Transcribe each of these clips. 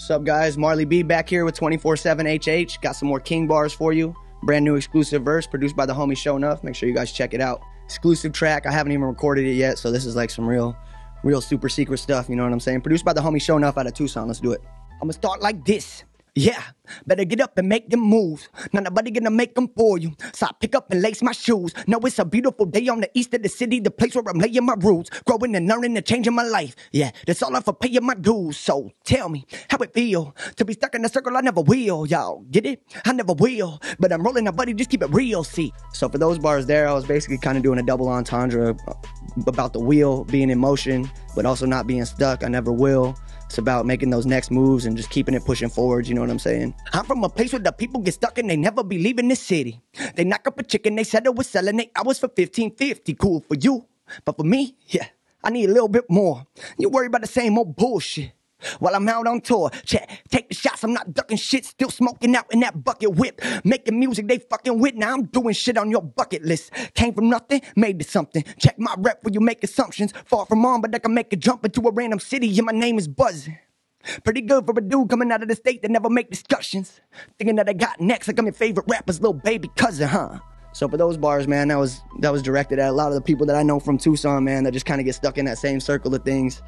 What's up, guys? Marley B back here with 24 7 HH. Got some more King bars for you. Brand new exclusive verse produced by the homie Show Enough. Make sure you guys check it out. Exclusive track. I haven't even recorded it yet, so this is like some real, real super secret stuff. You know what I'm saying? Produced by the homie Show Enough out of Tucson. Let's do it. I'm gonna start like this. Yeah, better get up and make them moves. Now nobody gonna make them for you. So I pick up and lace my shoes. Now it's a beautiful day on the east of the city, the place where I'm laying my roots, growing and learning and changing my life. Yeah, that's all I'm for paying my dues. So tell me how it feel to be stuck in a circle I never will. Y'all get it? I never will, but I'm rolling a buddy. Just keep it real. See. So for those bars there, I was basically kind of doing a double entendre about the wheel being in motion, but also not being stuck. I never will. It's about making those next moves and just keeping it pushing forward. You know what I'm saying? I'm from a place where the people get stuck and they never be leaving this city. They knock up a chicken, they said it was selling eight hours for 1550. Cool for you. But for me, yeah, I need a little bit more. You worry about the same old bullshit. While I'm out on tour, check, take the shots, I'm not ducking shit, still smoking out in that bucket whip. Making music they fucking with, now I'm doing shit on your bucket list. Came from nothing, made to something. Check my rep where you make assumptions. Far from on, but I can make a jump into a random city and my name is buzzing. Pretty good for a dude coming out of the state that never make discussions. Thinking that I got next, like I'm your favorite rapper's little baby cousin, huh? So for those bars, man, that was that was directed at a lot of the people that I know from Tucson, man, that just kind of get stuck in that same circle of things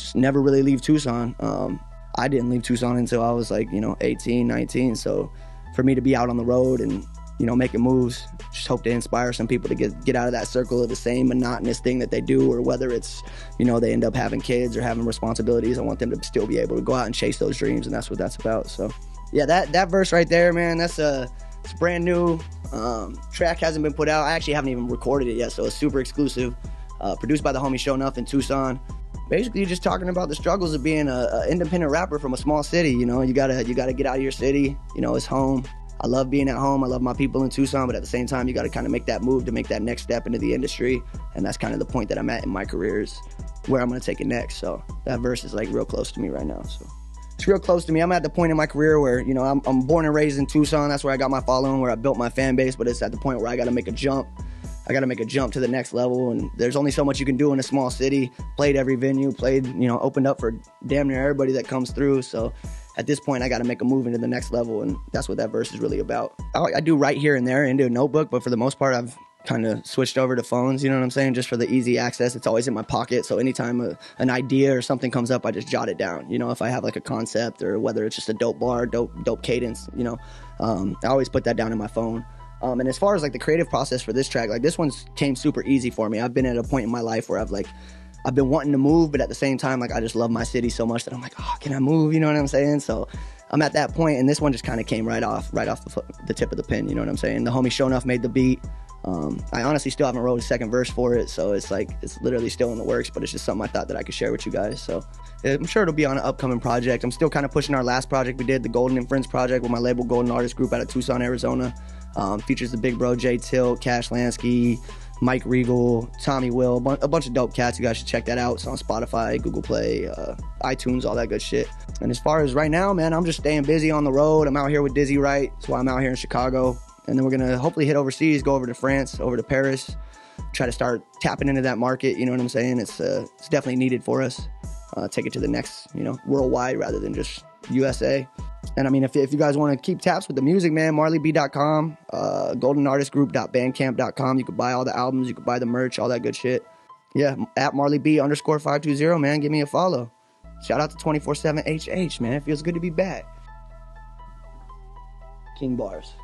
just never really leave Tucson. Um, I didn't leave Tucson until I was like, you know, 18, 19. So for me to be out on the road and, you know, making moves, just hope to inspire some people to get, get out of that circle of the same monotonous thing that they do, or whether it's, you know, they end up having kids or having responsibilities. I want them to still be able to go out and chase those dreams. And that's what that's about. So yeah, that, that verse right there, man, that's a, it's brand new. Um, track hasn't been put out. I actually haven't even recorded it yet. So it's super exclusive. Uh, produced by the homie Show Enough in Tucson basically you're just talking about the struggles of being an independent rapper from a small city. You know, you gotta you gotta get out of your city. You know, it's home. I love being at home. I love my people in Tucson, but at the same time, you got to kind of make that move to make that next step into the industry, and that's kind of the point that I'm at in my career is where I'm gonna take it next. So that verse is like real close to me right now. So it's real close to me. I'm at the point in my career where you know I'm, I'm born and raised in Tucson. That's where I got my following, where I built my fan base. But it's at the point where I got to make a jump I got to make a jump to the next level. And there's only so much you can do in a small city. Played every venue, played, you know, opened up for damn near everybody that comes through. So at this point, I got to make a move into the next level. And that's what that verse is really about. I, I do write here and there into a notebook, but for the most part, I've kind of switched over to phones, you know what I'm saying? Just for the easy access. It's always in my pocket. So anytime a, an idea or something comes up, I just jot it down. You know, if I have like a concept or whether it's just a dope bar, dope, dope cadence, you know, um, I always put that down in my phone. Um, and as far as like the creative process for this track, like this one came super easy for me. I've been at a point in my life where I've like, I've been wanting to move, but at the same time, like I just love my city so much that I'm like, oh, can I move? You know what I'm saying? So I'm at that point, and this one just kind of came right off, right off the, the tip of the pin. You know what I'm saying? The homie Show Enough made the beat. Um, I honestly still haven't wrote a second verse for it, so it's like it's literally still in the works. But it's just something I thought that I could share with you guys. So I'm sure it'll be on an upcoming project. I'm still kind of pushing our last project we did, the Golden and Friends project, with my label Golden Artist Group out of Tucson, Arizona. Um, features the big bro Jay Tilt, Cash Lansky, Mike Regal, Tommy Will, a bunch of dope cats. You guys should check that out. It's on Spotify, Google Play, uh, iTunes, all that good shit. And as far as right now, man, I'm just staying busy on the road. I'm out here with Dizzy Wright. That's why I'm out here in Chicago. And then we're gonna hopefully hit overseas, go over to France, over to Paris, try to start tapping into that market. You know what I'm saying? It's uh, it's definitely needed for us. Uh, take it to the next, you know, worldwide rather than just USA. And I mean, if, if you guys want to keep taps with the music, man, marleyb.com, uh, goldenartistgroup.bandcamp.com. You could buy all the albums, you could buy the merch, all that good shit. Yeah, at marleyb underscore 520, man. Give me a follow. Shout out to 24 7 HH, man. It feels good to be back. King Bars.